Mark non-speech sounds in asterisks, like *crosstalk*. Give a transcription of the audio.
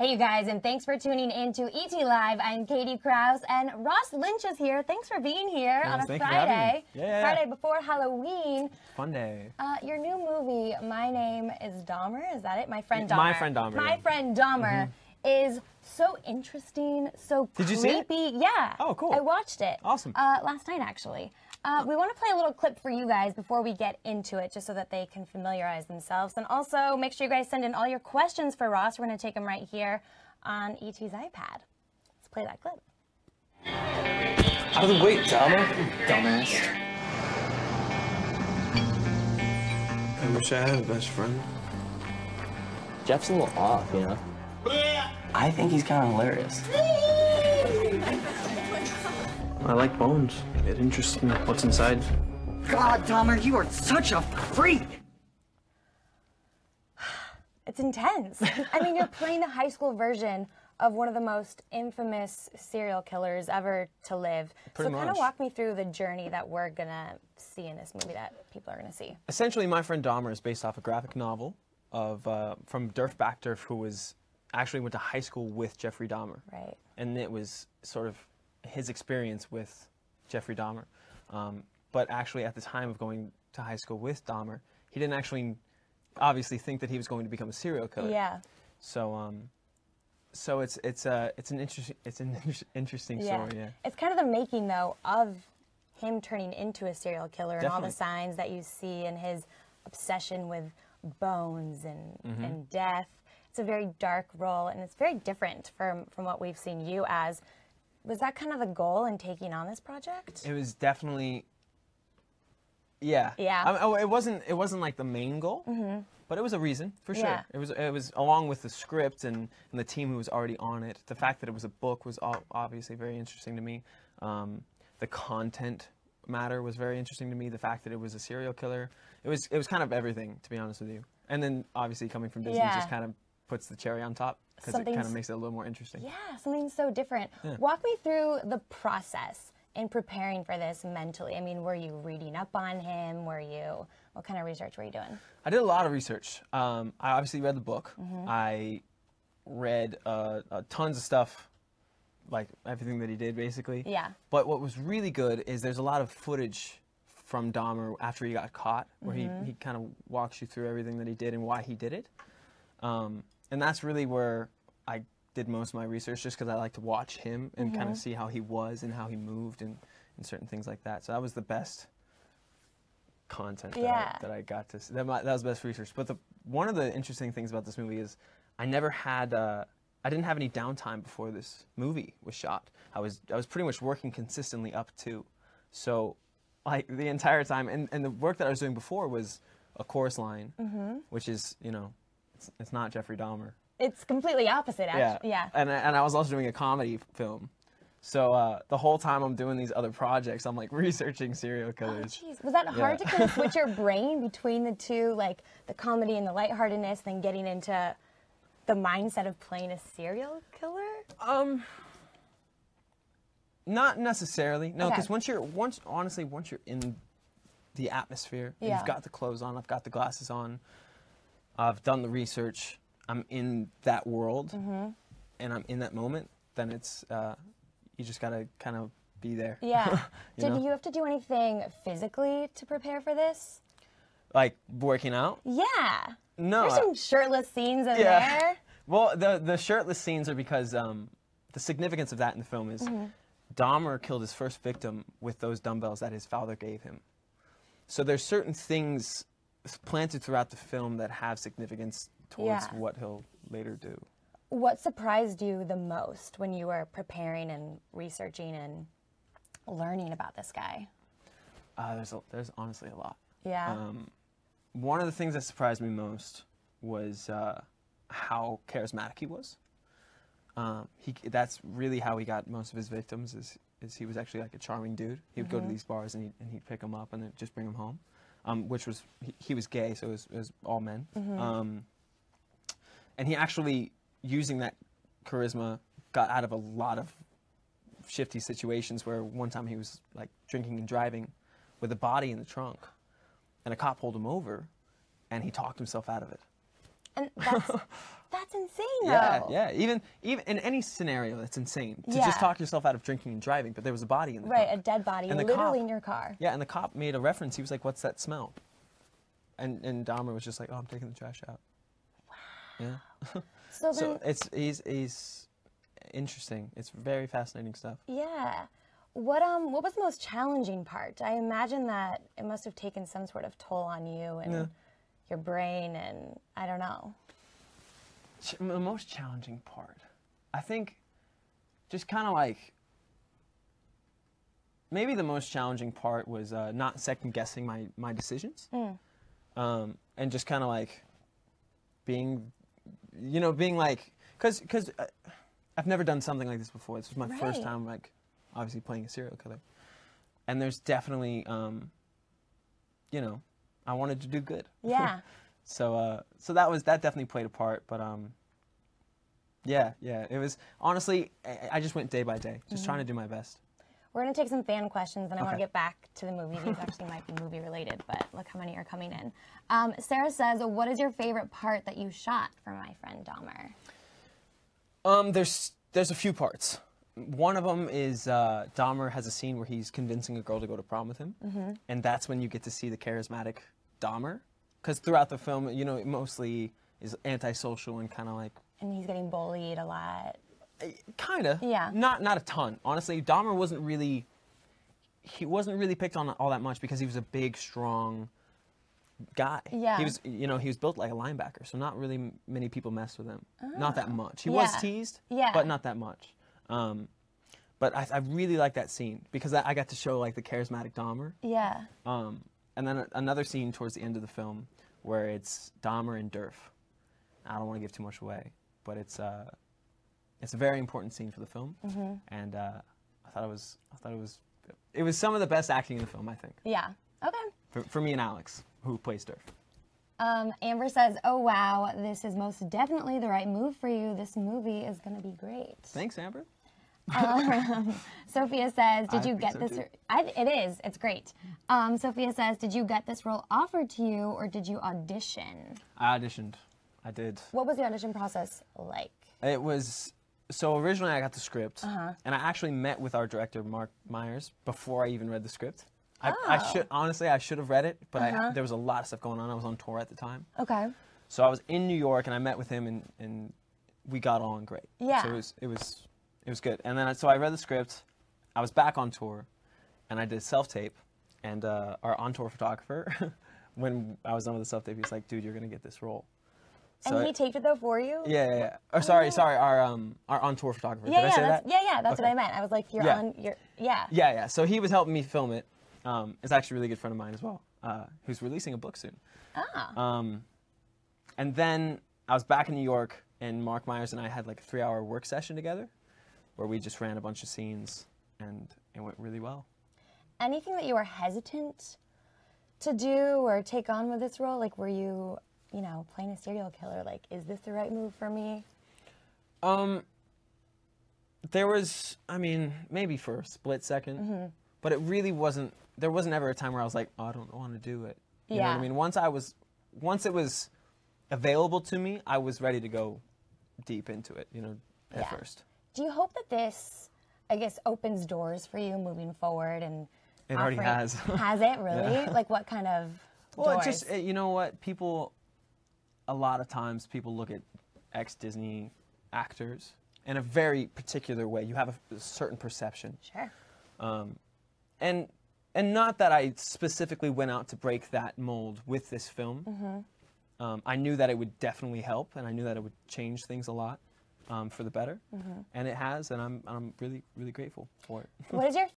Hey, you guys, and thanks for tuning in to ET Live. I'm Katie Krause, and Ross Lynch is here. Thanks for being here Yes, on a thank you for having Friday. Yeah. Friday before Halloween. Fun day. Uh, your new movie, My Name is Dahmer, is that it? My Friend Dahmer. My Friend Dahmer, My. Friend Dahmer is so interesting, so Did you creepy. see it? Yeah. Oh, cool. I watched it. Awesome. Uh, last night, actually. Uh, we want to play a little clip for you guys before we get into it, just so that they can familiarize themselves. And also, make sure you guys send in all your questions for Ross. We're going to take them right here on ET's iPad. Let's play that clip. Out of the way, Dahmer. Dumbass. I wish I had a best friend. Jeff's a little off, you know? I think he's kind of hilarious. I like bones. It interests me what's inside. God, Dahmer, you are such a freak! *sighs* It's intense. I mean, you're playing the high school version of one of the most infamous serial killers ever to live. Pretty so, kind of walk me through the journey that we're gonna see in this movie that people are gonna see. Essentially, My Friend Dahmer is based off a graphic novel of uh, from Derf Backderf, who was actually went to high school with Jeffrey Dahmer. Right. And it was sort of his experience with Jeffrey Dahmer. Um, but actually, at the time of going to high school with Dahmer, he didn't actually obviously think that he was going to become a serial killer. Yeah. So, um, so it's it's uh, it's an interesting it's an inter- interesting Yeah. story. Yeah. It's kind of the making, though, of him turning into a serial killer and all the signs that you see and his obsession with bones and, Mm-hmm. and death. It's a very dark role, and it's very different from, from what we've seen you as. Was that kind of the goal in taking on this project? It was definitely. Yeah. Yeah. I mean, oh, it wasn't. It wasn't like the main goal. Mhm. But it was a reason for sure. Yeah. It was. It was along with the script and, and the team who was already on it. The fact that it was a book was all, obviously very interesting to me. Um, the content matter was very interesting to me. The fact that it was a serial killer. It was. It was kind of everything, to be honest with you. And then obviously coming from Disney Yeah. just kind of puts the cherry on top because it kind of makes it a little more interesting. Yeah, something so different. Walk me through the process in preparing for this mentally. I mean, were you reading up on him? Were you, what kind of research were you doing? I did a lot of research. Um, I obviously read the book. Mm-hmm. I read uh, uh, tons of stuff, like everything that he did, basically. Yeah. But what was really good is there's a lot of footage from Dahmer after he got caught, where Mm-hmm. he, he kind of walks you through everything that he did and why he did it. Um, and that's really where I did most of my research, just because I like to watch him and Mm-hmm. kind of see how he was and how he moved and, and certain things like that. So that was the best content that, Yeah. I, that I got to see. That, that was the best research. But the one of the interesting things about this movie is I never had uh, I didn't have any downtime before this movie was shot. I was I was pretty much working consistently up to, so like the entire time. And, and the work that I was doing before was a chorus line, Mm-hmm. which is you know it's, it's not Jeffrey Dahmer. It's completely opposite, Yeah. actually. Yeah. And I- and I was also doing a comedy film. So uh, the whole time I'm doing these other projects, I'm like *laughs* researching serial killers. Jeez, was that hard Yeah. to kind of *laughs* switch your brain between the two, like the comedy and the lightheartedness, then getting into the mindset of playing a serial killer? Um, not necessarily. No, Okay. because once you're once honestly once you're in the atmosphere, Yeah. you've got the clothes on, I've got the glasses on, I've done the research, I'm in that world, Mm-hmm. and I'm in that moment. Then it's uh, you just gotta kind of be there. Yeah. *laughs* You Did know? you have to do anything physically to prepare for this? Like working out. Yeah. No. There's some shirtless scenes in Yeah. there. *laughs* Well, the the shirtless scenes are because um, the significance of that in the film is Mm-hmm. Dahmer killed his first victim with those dumbbells that his father gave him. So there's certain things planted throughout the film that have significance towards Yeah. what he'll later do. What surprised you the most when you were preparing and researching and learning about this guy? Uh, there's a, there's honestly a lot. Yeah. Um, one of the things that surprised me most was uh, how charismatic he was. Um, he that's really how he got most of his victims. Is is he was actually like a charming dude. He would go to these bars and, he, and he'd pick them up and then just bring them home. Um, which was he, he was gay, so it was, it was all men. Um, and he actually using that charisma got out of a lot of shifty situations where one time he was like drinking and driving with a body in the trunk and a cop pulled him over and he talked himself out of it And that's *laughs* that's insane Yeah, though. yeah. Even even in any scenario, that's insane to Yeah. just talk yourself out of drinking and driving. But there was a body in the Right, car. a dead body And literally cop- in your car. Yeah, and the cop made a reference. He was like, "What's that smell?" And and Dahmer was just like, "Oh, I'm taking the trash out." Wow. Yeah. *laughs* So then So it's he's he's interesting. It's very fascinating stuff. Yeah. What um what was the most challenging part? I imagine that it must have taken some sort of toll on you and Yeah. your brain and I don't know. Ch- The most challenging part, I think, just kind of like. Maybe the most challenging part was uh, not second guessing my my decisions, um, and just kind of like being, you know, being like, because because uh, I've never done something like this before. This was my first time, like, obviously playing a serial killer, and there's definitely, um, you know, I wanted to do good. Yeah. *laughs* So uh, so that was that definitely played a part, but um, yeah, yeah, it was honestly I, I just went day by day, just trying to do my best. We're gonna take some fan questions, and I want to get back to the movie. These actually might be movie related, but look how many are coming in. Um, Sarah says, "What is your favorite part that you shot for my friend Dahmer?" Um, there's there's a few parts. One of them is uh, Dahmer has a scene where he's convincing a girl to go to prom with him, and that's when you get to see the charismatic Dahmer. Because throughout the film, you know, it mostly is antisocial and kind of like And he's getting bullied a lot. kind of Yeah. not not a ton honestly dahmer wasn't really he wasn't really picked on all that much because he was a big strong guy Yeah. he was you know he was built like a linebacker so not really m- many people messed with him not that much he was. Yeah. teased Yeah. but not that much um, but I, I really like that scene because I, I got to show like the charismatic dahmer Yeah. um, and then another scene towards the end of the film where it's Dahmer and Derf. I don't want to give too much away, but it's uh, it's a very important scene for the film, Mm-hmm. and uh, I thought it was I thought it was it was some of the best acting in the film. I think Yeah. Okay. for, for me and Alex, who plays Derf. Um, Amber says, "Oh wow, this is most definitely the right move for you. This movie is gonna be great." Thanks, Amber. *laughs* Sophia says, "Did I you get so, this? I, it is. It's great." Um, Sophia says, "Did you get this role offered to you, or did you audition? I auditioned. I did. What was the audition process like?" It was so originally I got the script, Uh-huh. and I actually met with our director Marc Meyers before I even read the script. I, I Oh. Uh-huh. should honestly I should have read it, but I, there was a lot of stuff going on. I was on tour at the time, Okay. so I was in New York and I met with him and, and we got on great. Yeah. So it was it was it was good. And then I, so I read the script. I was back on tour, and I did self tape. And uh, our on tour photographer, *laughs* when I was done with the self tape, he was like, "Dude, you're gonna get this role." So and he it- taped it though for you. yeah, yeah, yeah. Or sorry, sorry, our um our on tour photographer. Yeah, Did I yeah, say that? yeah, yeah. That's what I meant. I was like, "You're Yeah. on. You're yeah." Yeah, yeah. So he was helping me film it. Um, it's actually a really good friend of mine as well, uh, who's releasing a book soon. Ah. Um, and then I was back in New York, and Marc Meyers and I had like a three-hour work session together, where we just ran a bunch of scenes, and it went really well. Anything that you were hesitant to do or take on with this role? Like, were you, you know, playing a serial killer? Like, is this the right move for me? Um, there was, I mean, maybe for a split 2nd Mm-hmm. but it really wasn't. There wasn't ever a time where I was like, oh, I don't want to do it. You know what I mean? Once I was, once it was available to me, I was ready to go deep into it. You know, at Yeah. first. Do you hope that this, I guess, opens doors for you moving forward and? It already has. *laughs* has it really? Like, what kind of? Well, doors? it just it- you know what people. A lot of times, people look at ex Disney actors in a very particular way. You have a, a certain perception. Sure. and and not that I specifically went out to break that mold with this film. Mm-hmm. Um, I knew that it would definitely help, and I knew that it would change things a lot um, for the better, Mm-hmm. and it has, and I'm I'm really really grateful for it. What is your